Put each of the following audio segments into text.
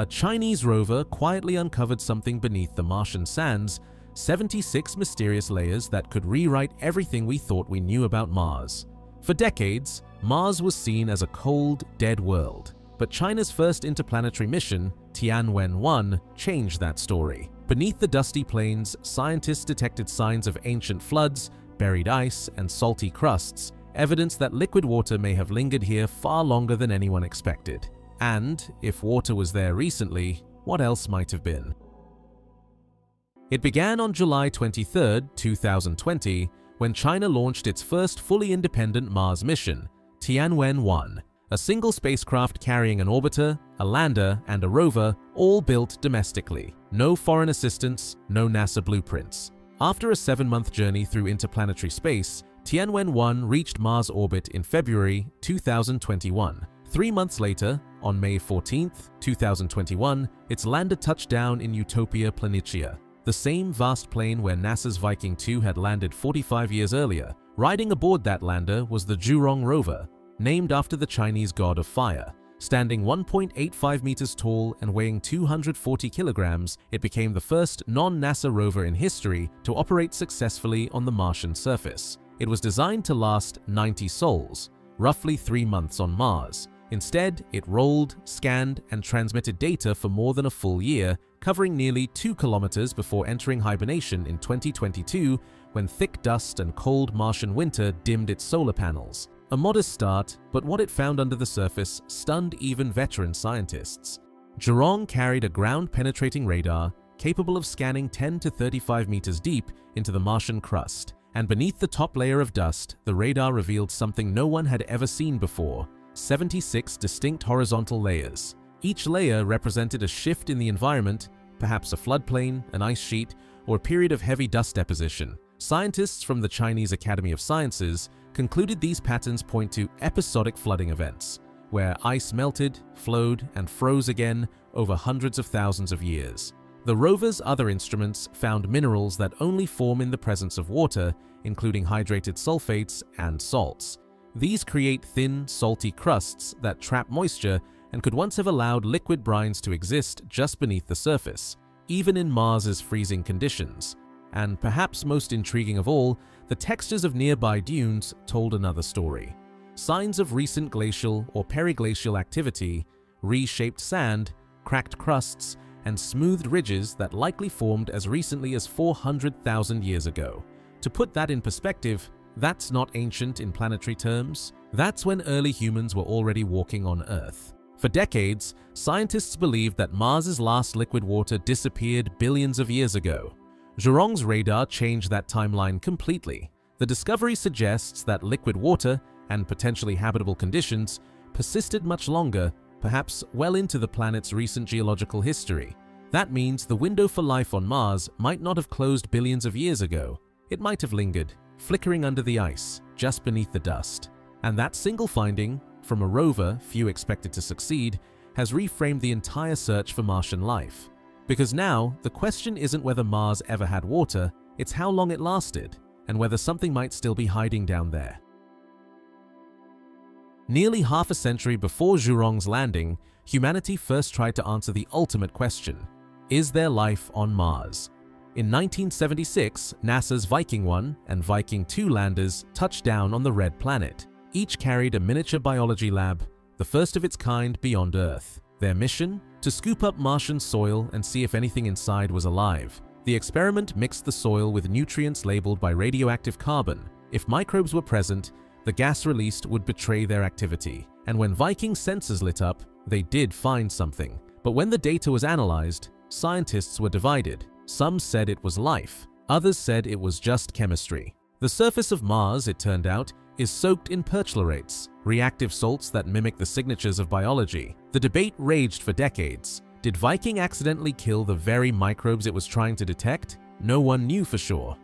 a Chinese rover quietly uncovered something beneath the Martian sands 76 mysterious layers that could rewrite everything we thought we knew about Mars. For decades, Mars was seen as a cold, dead world, but China's first interplanetary mission, Tianwen-1, changed that story. Beneath the dusty plains, scientists detected signs of ancient floods, buried ice, and salty crusts, evidence that liquid water may have lingered here far longer than anyone expected. And, if water was there recently, what else might have been? It began on July 23, 2020, when China launched its first fully independent Mars mission, Tianwen-1, a single spacecraft carrying an orbiter, a lander, and a rover, all built domestically. No foreign assistance, no NASA blueprints. After a seven-month journey through interplanetary space, Tianwen-1 reached Mars orbit in February 2021. Three months later, on May 14, 2021, its lander touched down in Utopia Planitia, the same vast plain where NASA's Viking 2 had landed 45 years earlier. Riding aboard that lander was the Zhurong rover, named after the Chinese god of fire. Standing 1.85 meters tall and weighing 240 kilograms, it became the first non-NASA rover in history to operate successfully on the Martian surface. It was designed to last 90 sols, roughly three months on Mars. Instead, it rolled, scanned, and transmitted data for more than a full year, covering nearly 2 kilometers before entering hibernation in 2022 when thick dust and cold Martian winter dimmed its solar panels. A modest start, but what it found under the surface stunned even veteran scientists. Zhurong carried a ground-penetrating radar capable of scanning 10 to 35 meters deep into the Martian crust, and beneath the top layer of dust, the radar revealed something no one had ever seen before, 76 distinct horizontal layers. Each layer represented a shift in the environment, perhaps a floodplain, an ice sheet, or a period of heavy dust deposition. Scientists from the Chinese Academy of Sciences concluded these patterns point to episodic flooding events, where ice melted, flowed, and froze again over hundreds of thousands of years. The rover's other instruments found minerals that only form in the presence of water, including hydrated sulfates and salts. These create thin, salty crusts that trap moisture and could once have allowed liquid brines to exist just beneath the surface, even in Mars's freezing conditions. And perhaps most intriguing of all, the textures of nearby dunes told another story. Signs of recent glacial or periglacial activity, reshaped sand, cracked crusts, and smoothed ridges that likely formed as recently as 400,000 years ago. To put that in perspective, that's not ancient in planetary terms. That's when early humans were already walking on Earth. For decades, scientists believed that Mars's last liquid water disappeared billions of years ago. Zhurong's radar changed that timeline completely. The discovery suggests that liquid water and potentially habitable conditions persisted much longer perhaps well into the planet's recent geological history. That means the window for life on Mars might not have closed billions of years ago. It might have lingered, flickering under the ice, just beneath the dust. And that single finding, from a rover few expected to succeed, has reframed the entire search for Martian life. Because now, the question isn't whether Mars ever had water, it's how long it lasted, and whether something might still be hiding down there. Nearly half a century before Zhurong's landing, humanity first tried to answer the ultimate question, is there life on Mars? In 1976, NASA's Viking 1 and Viking 2 landers touched down on the Red Planet. Each carried a miniature biology lab, the first of its kind beyond Earth. Their mission? To scoop up Martian soil and see if anything inside was alive. The experiment mixed the soil with nutrients labeled by radioactive carbon. If microbes were present, the gas released would betray their activity, and when Viking sensors lit up, they did find something. But when the data was analyzed, scientists were divided. Some said it was life, others said it was just chemistry. The surface of Mars, it turned out, is soaked in perchlorates, reactive salts that mimic the signatures of biology. The debate raged for decades. Did Viking accidentally kill the very microbes it was trying to detect? No one knew for sure.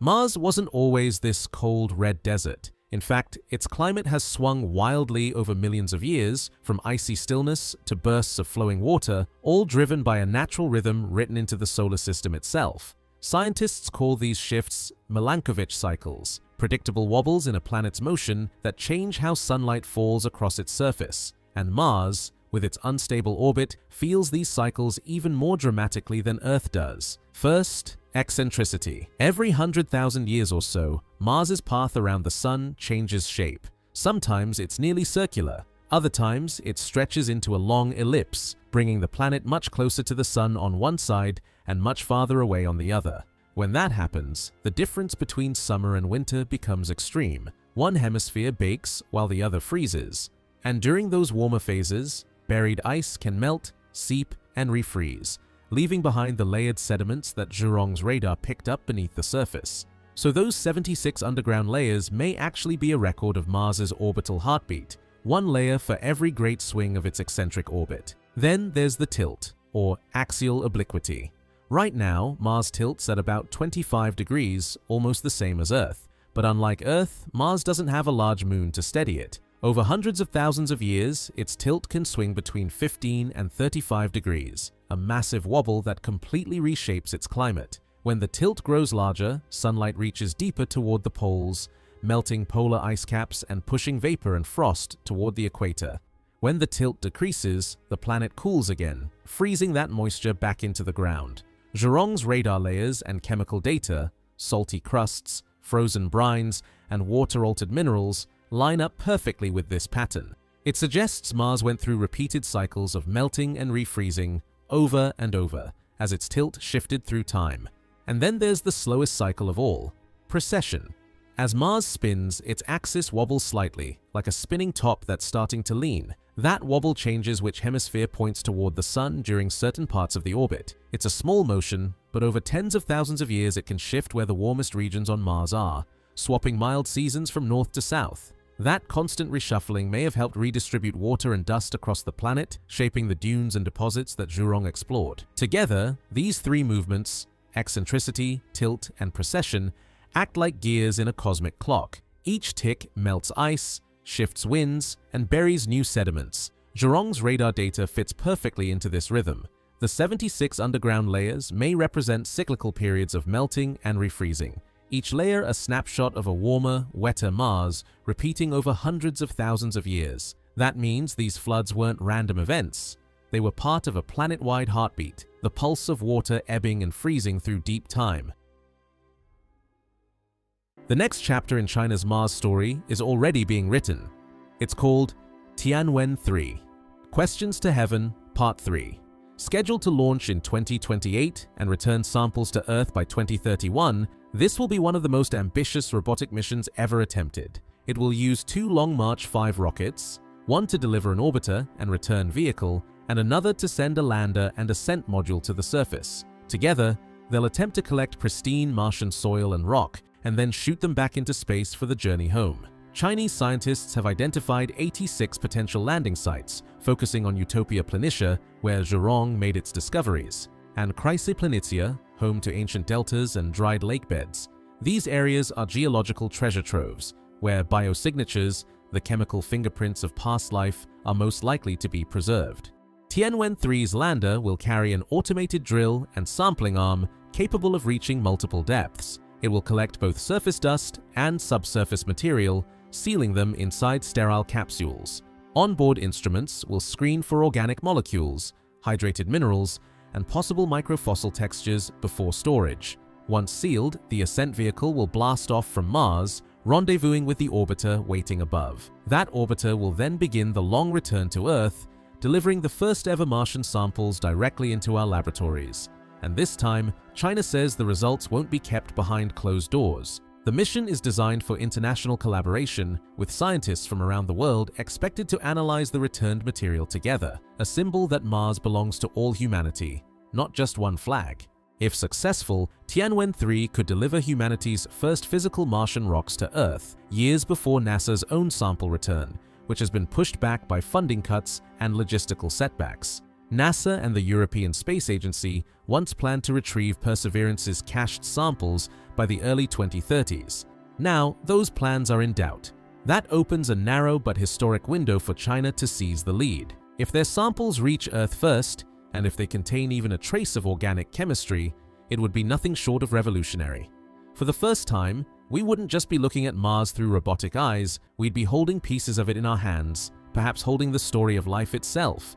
Mars wasn't always this cold red desert. In fact, its climate has swung wildly over millions of years, from icy stillness to bursts of flowing water, all driven by a natural rhythm written into the solar system itself. Scientists call these shifts Milankovitch cycles, predictable wobbles in a planet's motion that change how sunlight falls across its surface. And Mars, with its unstable orbit, feels these cycles even more dramatically than Earth does. First, eccentricity. Every 100,000 years or so, Mars's path around the Sun changes shape. Sometimes it's nearly circular, other times it stretches into a long ellipse, bringing the planet much closer to the Sun on one side and much farther away on the other. When that happens, the difference between summer and winter becomes extreme. One hemisphere bakes while the other freezes. And during those warmer phases, buried ice can melt, seep, and refreeze, leaving behind the layered sediments that Zhurong's radar picked up beneath the surface. So those 76 underground layers may actually be a record of Mars's orbital heartbeat, one layer for every great swing of its eccentric orbit. Then there's the tilt, or axial obliquity. Right now, Mars tilts at about 25 degrees, almost the same as Earth. But unlike Earth, Mars doesn't have a large moon to steady it. Over hundreds of thousands of years, its tilt can swing between 15 and 35 degrees, a massive wobble that completely reshapes its climate. When the tilt grows larger, sunlight reaches deeper toward the poles, melting polar ice caps and pushing vapor and frost toward the equator. When the tilt decreases, the planet cools again, freezing that moisture back into the ground. Zhurong's radar layers and chemical data, salty crusts, frozen brines, and water-altered minerals line up perfectly with this pattern. It suggests Mars went through repeated cycles of melting and refreezing over and over as its tilt shifted through time. And then there's the slowest cycle of all, precession. As Mars spins, its axis wobbles slightly, like a spinning top that's starting to lean. That wobble changes which hemisphere points toward the Sun during certain parts of the orbit. It's a small motion, but over tens of thousands of years it can shift where the warmest regions on Mars are, swapping mild seasons from north to south. That constant reshuffling may have helped redistribute water and dust across the planet, shaping the dunes and deposits that Zhurong explored. Together, these three movements, eccentricity, tilt, and precession, act like gears in a cosmic clock. Each tick melts ice, shifts winds, and buries new sediments. Zhurong's radar data fits perfectly into this rhythm. The 76 underground layers may represent cyclical periods of melting and refreezing, each layer a snapshot of a warmer, wetter Mars, repeating over hundreds of thousands of years. That means these floods weren't random events. They were part of a planet-wide heartbeat, the pulse of water ebbing and freezing through deep time. The next chapter in China's Mars story is already being written. It's called Tianwen 3 Questions to Heaven Part 3. Scheduled to launch in 2028 and return samples to Earth by 2031, this will be one of the most ambitious robotic missions ever attempted. It will use two Long March 5 rockets, one to deliver an orbiter and return vehicle, and another to send a lander and ascent module to the surface. Together, they'll attempt to collect pristine Martian soil and rock and then shoot them back into space for the journey home. Chinese scientists have identified 86 potential landing sites, focusing on Utopia Planitia, where Zhurong made its discoveries, and Chryse Planitia, home to ancient deltas and dried lake beds. These areas are geological treasure troves, where biosignatures, the chemical fingerprints of past life, are most likely to be preserved. Tianwen-3's lander will carry an automated drill and sampling arm capable of reaching multiple depths, it will collect both surface dust and subsurface material, sealing them inside sterile capsules. Onboard instruments will screen for organic molecules, hydrated minerals, and possible microfossil textures before storage. Once sealed, the ascent vehicle will blast off from Mars, rendezvousing with the orbiter waiting above. That orbiter will then begin the long return to Earth, delivering the first ever Martian samples directly into our laboratories. And this time, China says the results won't be kept behind closed doors. The mission is designed for international collaboration, with scientists from around the world expected to analyze the returned material together, a symbol that Mars belongs to all humanity, not just one flag. If successful, Tianwen-3 could deliver humanity's first physical Martian rocks to Earth, years before NASA's own sample return, which has been pushed back by funding cuts and logistical setbacks. NASA and the European Space Agency once planned to retrieve Perseverance's cached samples by the early 2030s. Now, those plans are in doubt. That opens a narrow but historic window for China to seize the lead. If their samples reach Earth first, and if they contain even a trace of organic chemistry, it would be nothing short of revolutionary. For the first time, we wouldn't just be looking at Mars through robotic eyes, we'd be holding pieces of it in our hands, perhaps holding the story of life itself.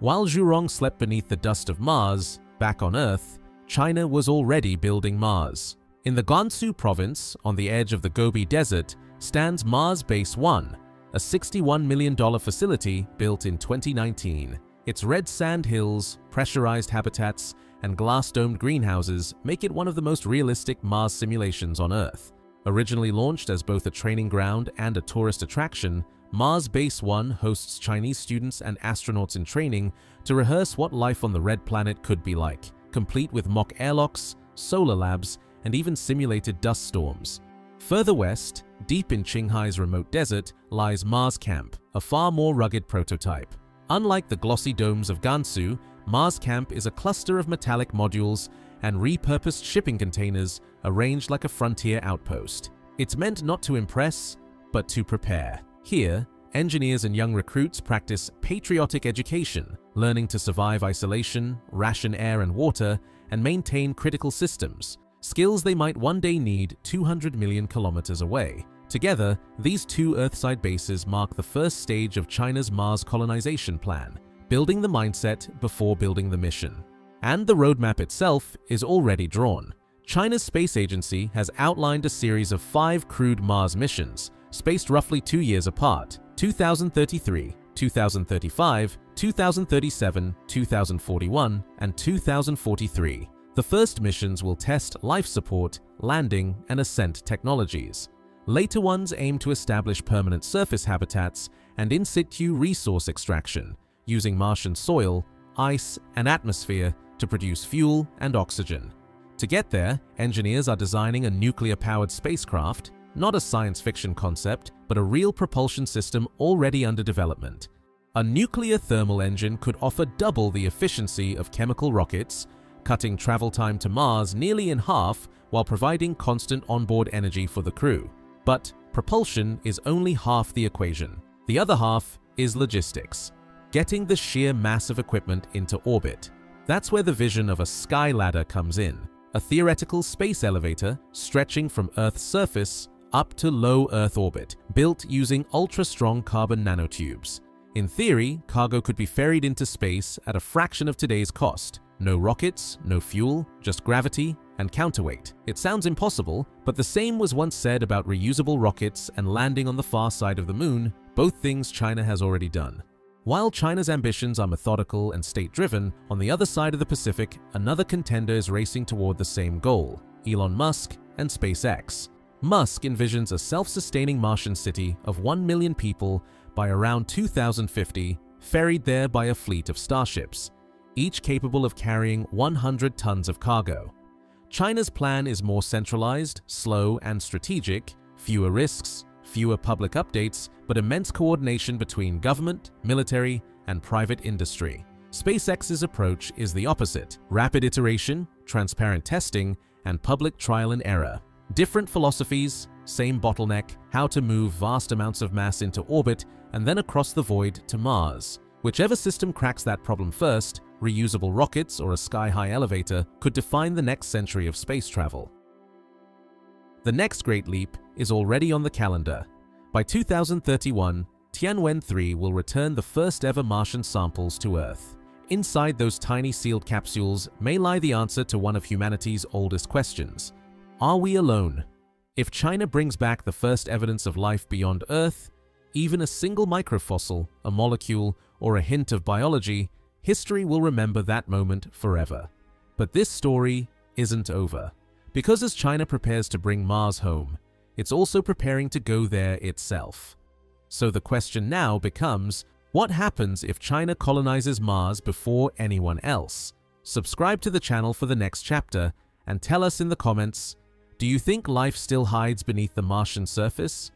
While Zhurong slept beneath the dust of Mars, back on Earth, China was already building Mars. In the Gansu province, on the edge of the Gobi Desert, stands Mars Base 1, a $61 million facility built in 2019. Its red sand hills, pressurized habitats, and glass-domed greenhouses make it one of the most realistic Mars simulations on Earth. Originally launched as both a training ground and a tourist attraction, Mars Base 1 hosts Chinese students and astronauts in training to rehearse what life on the red planet could be like, complete with mock airlocks, solar labs, and even simulated dust storms. Further west, deep in Qinghai's remote desert, lies Mars Camp, a far more rugged prototype. Unlike the glossy domes of Gansu, Mars Camp is a cluster of metallic modules and repurposed shipping containers arranged like a frontier outpost. It's meant not to impress, but to prepare. Here, engineers and young recruits practice patriotic education, learning to survive isolation, ration air and water, and maintain critical systems, skills they might one day need 200 million kilometers away. Together, these two Earthside bases mark the first stage of China's Mars colonization plan, building the mindset before building the mission. And the roadmap itself is already drawn. China's space agency has outlined a series of five crewed Mars missions, spaced roughly two years apart, 2033, 2035, 2037, 2041, and 2043. The first missions will test life support, landing, and ascent technologies. Later ones aim to establish permanent surface habitats and in situ resource extraction, using Martian soil, ice, and atmosphere to produce fuel and oxygen. To get there, engineers are designing a nuclear-powered spacecraft, not a science fiction concept, but a real propulsion system already under development. A nuclear thermal engine could offer double the efficiency of chemical rockets cutting travel time to Mars nearly in half while providing constant onboard energy for the crew. But propulsion is only half the equation. The other half is logistics, getting the sheer mass of equipment into orbit. That's where the vision of a sky ladder comes in, a theoretical space elevator stretching from Earth's surface up to low Earth orbit, built using ultra-strong carbon nanotubes. In theory, cargo could be ferried into space at a fraction of today's cost, no rockets, no fuel, just gravity and counterweight. It sounds impossible, but the same was once said about reusable rockets and landing on the far side of the moon, both things China has already done. While China's ambitions are methodical and state-driven, on the other side of the Pacific, another contender is racing toward the same goal, Elon Musk and SpaceX. Musk envisions a self-sustaining Martian city of 1 million people by around 2050, ferried there by a fleet of starships each capable of carrying 100 tons of cargo. China's plan is more centralized, slow, and strategic, fewer risks, fewer public updates, but immense coordination between government, military, and private industry. SpaceX's approach is the opposite, rapid iteration, transparent testing, and public trial and error. Different philosophies, same bottleneck, how to move vast amounts of mass into orbit and then across the void to Mars. Whichever system cracks that problem first reusable rockets, or a sky-high elevator could define the next century of space travel. The next great leap is already on the calendar. By 2031, Tianwen-3 will return the first ever Martian samples to Earth. Inside those tiny sealed capsules may lie the answer to one of humanity's oldest questions. Are we alone? If China brings back the first evidence of life beyond Earth, even a single microfossil, a molecule, or a hint of biology history will remember that moment forever. But this story isn't over. Because as China prepares to bring Mars home, it's also preparing to go there itself. So the question now becomes, what happens if China colonizes Mars before anyone else? Subscribe to the channel for the next chapter and tell us in the comments, do you think life still hides beneath the Martian surface?